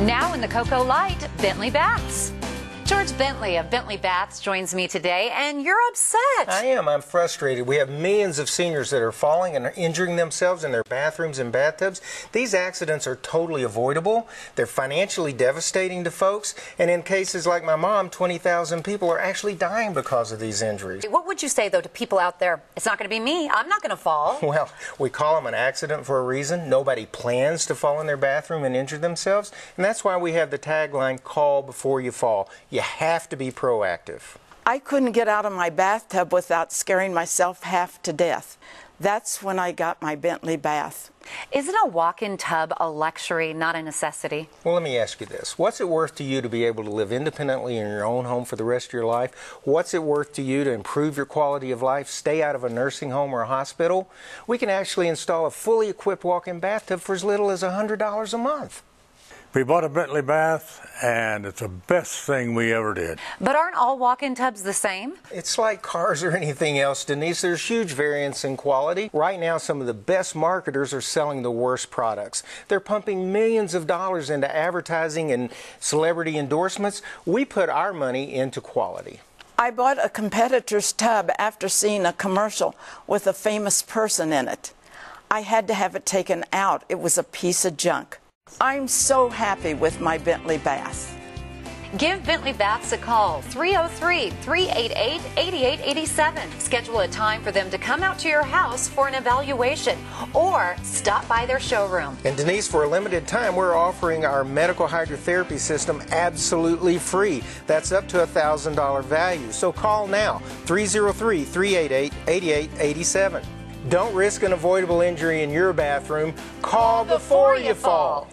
Now in the Cocoa Light, Bentley Baths. Bentley of Bentley Baths joins me today, and you're upset. I am. I'm frustrated. We have millions of seniors that are falling and are injuring themselves in their bathrooms and bathtubs. These accidents are totally avoidable. They're financially devastating to folks. And in cases like my mom, 20,000 people are actually dying because of these injuries. What would you say, though, to people out there? It's not going to be me. I'm not going to fall. Well, we call them an accident for a reason. Nobody plans to fall in their bathroom and injure themselves. And that's why we have the tagline, call before you fall. You have to be proactive. I couldn't get out of my bathtub without scaring myself half to death. That's when I got my Bentley bath. Isn't a walk in tub a luxury, not a necessity? Well, let me ask you this. What's it worth to you to be able to live independently in your own home for the rest of your life? What's it worth to you to improve your quality of life, stay out of a nursing home or a hospital? We can actually install a fully equipped walk in bathtub for as little as $100 a month. We bought a Bentley bath, and it's the best thing we ever did. But aren't all walk in tubs the same? It's like cars or anything else, Denise. There's huge variance in quality. Right now, some of the best marketers are selling the worst products. They're pumping millions of dollars into advertising and celebrity endorsements. We put our money into quality. I bought a competitor's tub after seeing a commercial with a famous person in it. I had to have it taken out. It was a piece of junk. I'm so happy with my Bentley bath. Give Bentley Baths a call, 303 388 8887. Schedule a time for them to come out to your house for an evaluation or stop by their showroom. And Denise, for a limited time, we're offering our medical hydrotherapy system absolutely free. That's up to a $1,000 value. So call now, 303 388 8887. Don't risk an avoidable injury in your bathroom. Call before you fall.